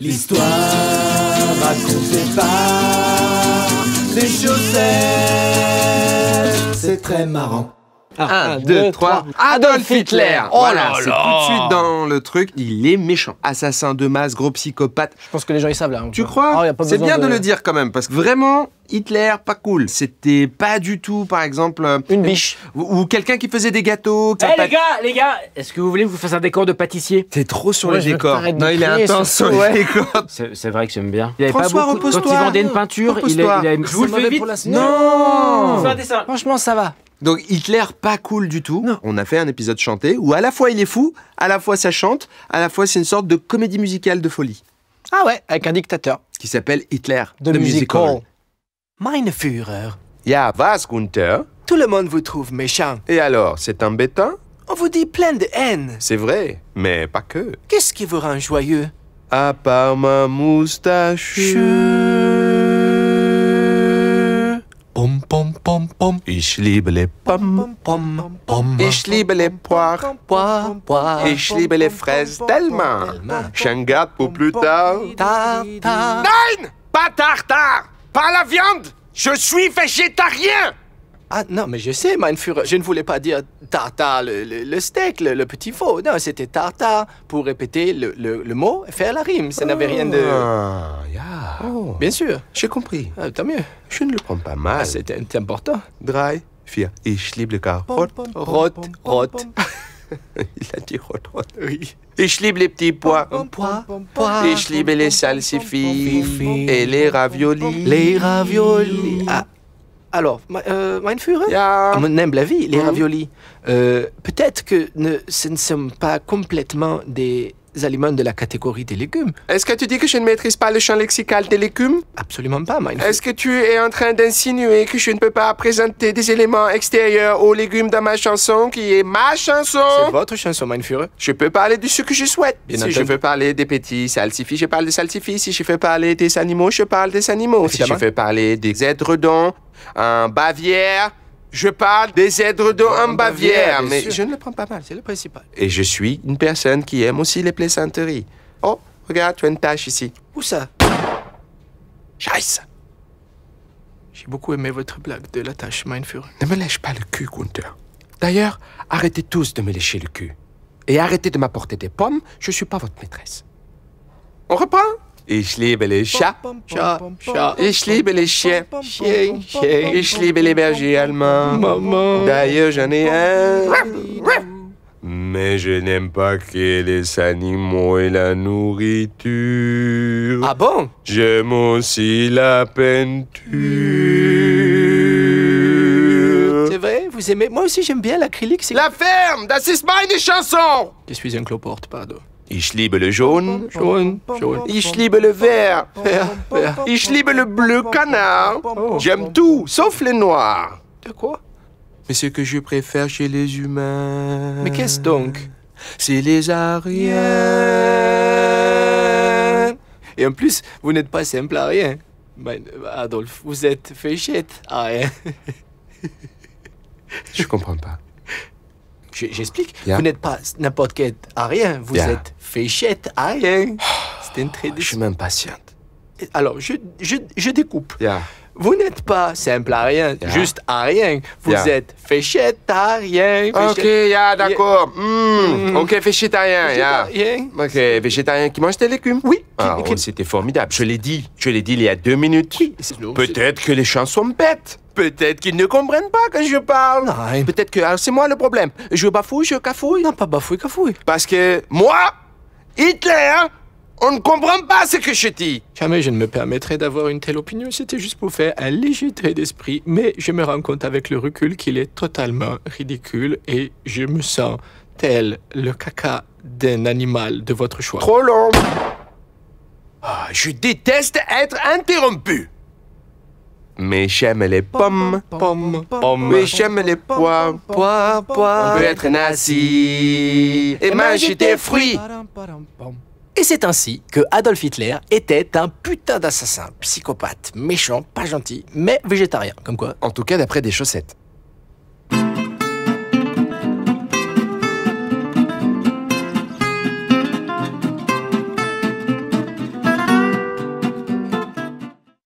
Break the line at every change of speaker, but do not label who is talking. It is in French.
L'histoire racontée par les chaussettes, c'est très marrant.
1, 2, 3, Adolf Hitler
Oh
Voilà,
là
c'est tout
là.
de suite dans le truc, il est méchant. Assassin de masse, gros psychopathe.
Je pense que les gens ils savent là.
Tu
Ah,
crois
y a pas
C'est
besoin
bien de... le dire quand même, parce que vraiment, Hitler, pas cool. C'était pas du tout, par exemple... euh,
Une biche.
Ou, ou quelqu'un qui faisait des gâteaux.
Eh
pas-
les gars, les gars, est-ce que vous voulez que je vous fasse un décor de pâtissier
T'es trop sur
Ouais,
les décors. Non, il est intense sur les décors.
C'est vrai que j'aime bien. Il y avait
François,
pas beaucoup. Quand
repose-toi.
il vendait une peinture, il, a- il a- je vous le
C'est
fais vite.
pour la
Je
Non.
Franchement, ça va.
Donc Hitler, pas cool du tout. On a fait un épisode chanté où à la fois il est fou, à la fois ça chante, à la fois c'est une sorte de comédie musicale de folie
Ah ouais, avec un dictateur.
qui s'appelle Hitler.
De
the
musical.
Meine Führer,
Ja, was, Gunther?
Tout le monde vous trouve méchant.
Et alors, c'est embêtant?
On vous dit plein de haine.
C'est vrai, mais pas que.
Qu'est-ce qui vous rend joyeux?
À part ma moustache.
Pom pom pom pom
Ich liebe les pommes.
pom pom.
Ich liebe les poires.
Pois, pois.
Ich liebe les fraises tellement. J'en garde pour plus tard.
Ta, ta.
Nein Pas tartare Pas la viande Je suis végétarien
Ah non, mais je sais, mein Führer, je ne voulais pas dire tartare, le, le- le steak, le, le petit faux. Non, c'était tartare pour répéter le, le- le mot et faire la rime. Ça n'avait rien de...
Ah. Oh,
Bien sûr.
j'ai compris.
Ah, tant mieux.
Je ne le prends pas mal.
Ah, C'était important.
Drei, vier. Ich liebe.
Rot, rot.
Il a dit rot.
Oui.
Ich liebe les petits pois.
Pois, pois.
Ich liebe les salsifis et les raviolis.
Les raviolis. Ah. Alors, ma- euh, mein Führer?
Ja.
À mon humble avis, les
Mhm.
raviolis, euh, peut-être que ne, ce ne sont pas complètement des aliments de la catégorie des légumes.
Est-ce que tu dis que je ne maîtrise pas le champ lexical des légumes?
Absolument pas, Führer.
Est-ce que tu es en train d'insinuer que je ne peux pas présenter des éléments extérieurs aux légumes dans ma chanson qui est ma
C'est
chanson
votre chanson, Führer.
Je peux parler de ce que je souhaite.
Bien
si
entendu.
je veux parler des petits salsifis, je parle des salsifis. Si je veux parler des animaux, je parle des animaux. Si je veux parler des édredons en Bavière, je parle des édredons en,
En
Bavière. Mais
sûr.
je ne le prends pas mal.
C'est le principal.
Et je suis une personne qui aime aussi les plaisanteries. Oh, regarde, tu as une tache ici.
Où ça?
Scheiße.
J'ai beaucoup aimé votre blague de la tâche, mein Führer.
Ne me lèche pas le cul, Gunther. D'ailleurs, arrêtez tous de me lécher le cul. Et arrêtez de m'apporter des pommes, je suis pas votre maîtresse. On reprend? Ich liebe les chats.
Chat, chat.
Ich liebe les chiens.
Chien, chien.
Ich liebe les bergers allemands.
Maman.
D'ailleurs, j'en ai un. Mais je n'aime pas que les animaux et la nourriture.
Ah bon?
J'aime aussi la peinture.
C'est vrai? Vous aimez? Moi aussi, j'aime bien l'acrylique. c'est-
La ferme, das ist meine Chanson.
Je suis un cloporte, pardon.
Ich liebe le jaune.
Jaune, jaune.
Ich liebe le vert.
Vert, vert.
Ich liebe le bleu canard. J'aime tout, sauf les noirs.
De quoi?
Mais ce que je préfère chez les humains.
Mais qu'est-ce donc?
C'est les Ariens.
Et en plus, vous n'êtes pas simple à rien. Ben, Adolphe, vous êtes féchette à rien.
Je comprends pas.
Je- J'explique.
Yeah.
Vous n'êtes pas n'importe quel à rien. Vous
Yeah.
êtes féchette à rien. C'est un très
Je suis m'impatiente.
Alors, je, je, je découpe.
Yeah.
Vous n'êtes pas simple à rien,
Yeah.
juste à rien. Vous
Yeah.
êtes féchette à rien.
Ok, yeah, d'accord. Hmm,
Mm.
Ok, végétarien, yeah. Ok, végétarien qui mange des légumes
Oui.
Ah, oh, c'était formidable. Je l'ai dit. Je l'ai dit il y a deux minutes.
Oui,
Peut-être que les gens sont bêtes. Peut-être qu'ils ne comprennent pas quand je parle. Peut-être que c'est moi le problème. Je bafouille, je cafouille.
Non, pas bafouille, cafouille.
Parce que moi, Hitler, on ne comprend pas ce que je dis.
Jamais je ne me permettrais d'avoir une telle opinion. C'était juste pour faire un léger trait d'esprit. Mais je me rends compte avec le recul qu'il est totalement ridicule et je me sens tel le caca d'un animal de votre choix.
Trop long. Ah, je déteste être interrompu. Mais j'aime les pommes.
Pomme, pomme.
Mais j'aime les pois.
Pois, pois.
On peut être nazi et manger des fruits.
Et c'est ainsi que Adolf Hitler était un putain d'assassin, psychopathe, méchant, pas gentil, mais végétarien. Comme quoi,
En tout cas, d'après des chaussettes.